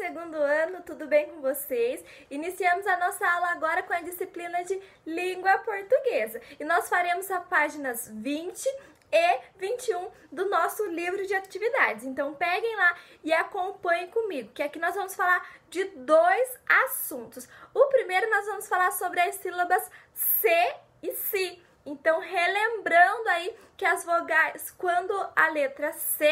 segundo ano, tudo bem com vocês? Iniciamos a nossa aula agora com a disciplina de língua portuguesa e nós faremos as páginas 20 e 21 do nosso livro de atividades. Então peguem lá e acompanhem comigo, que aqui nós vamos falar de dois assuntos. O primeiro nós vamos falar sobre as sílabas C e Si. Então relembrando aí que as vogais, quando a letra C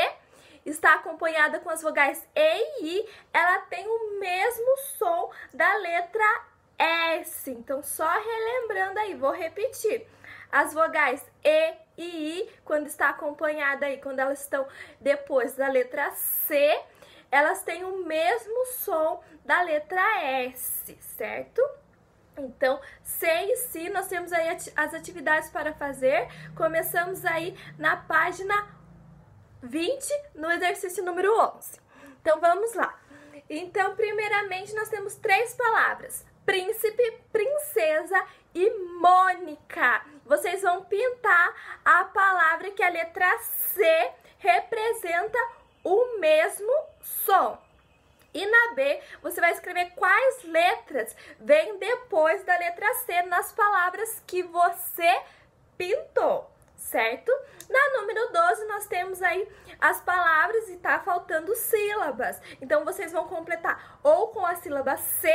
está acompanhada com as vogais E e I, ela tem o mesmo som da letra S. Então, só relembrando aí, vou repetir. As vogais E e I, quando está acompanhada aí, quando elas estão depois da letra C, elas têm o mesmo som da letra S, certo? Então, C e Si, nós temos aí as atividades para fazer. Começamos aí na página 20 no exercício número 11. Então vamos lá. Então, primeiramente, nós temos três palavras: príncipe, princesa e Mônica. Vocês vão pintar a palavra que a letra C representa o mesmo som. E na B, você vai escrever quais letras vêm depois da letra C nas palavras que você pintou certo? Número 12, nós temos aí as palavras e tá faltando sílabas. Então, vocês vão completar ou com a sílaba C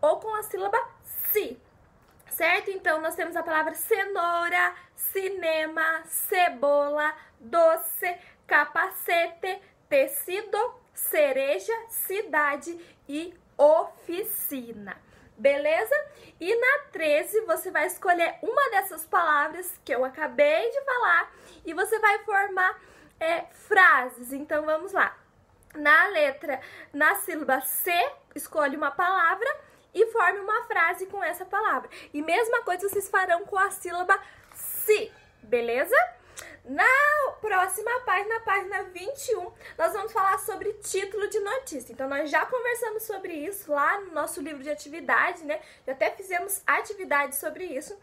ou com a sílaba si, certo? Então, nós temos a palavra cenoura, cinema, cebola, doce, capacete, tecido, cereja, cidade e oficina beleza? E na 13 você vai escolher uma dessas palavras que eu acabei de falar e você vai formar é, frases. Então vamos lá. Na letra, na sílaba C, escolhe uma palavra e forme uma frase com essa palavra. E mesma coisa vocês farão com a sílaba si, beleza? Na próxima página, página 21, nós vamos falar sobre título de notícia. Então, nós já conversamos sobre isso lá no nosso livro de atividade, né? Já até fizemos atividade sobre isso.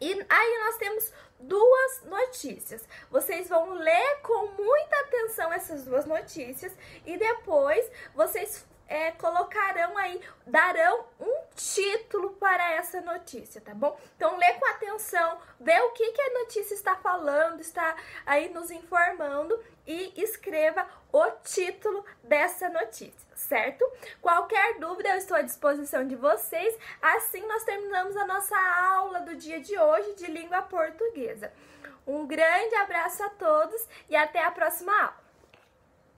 E aí nós temos duas notícias. Vocês vão ler com muita atenção essas duas notícias e depois vocês é, colocarão aí, darão um título para essa notícia, tá bom? Então lê com atenção, vê o que, que a notícia está falando, está aí nos informando e escreva o título dessa notícia, certo? Qualquer dúvida eu estou à disposição de vocês. Assim nós terminamos a nossa aula do dia de hoje de língua portuguesa. Um grande abraço a todos e até a próxima aula.